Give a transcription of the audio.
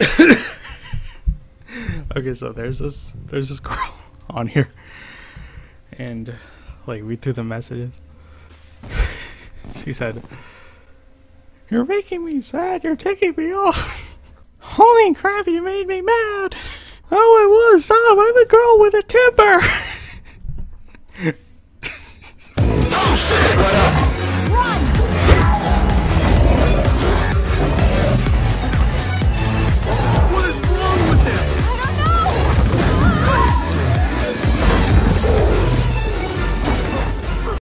okay, so there's this there's this girl on here, and like we threw the messages. she said, "You're making me sad. You're taking me off. Holy crap! You made me mad. Oh, I was. Stop! I'm a girl with a temper."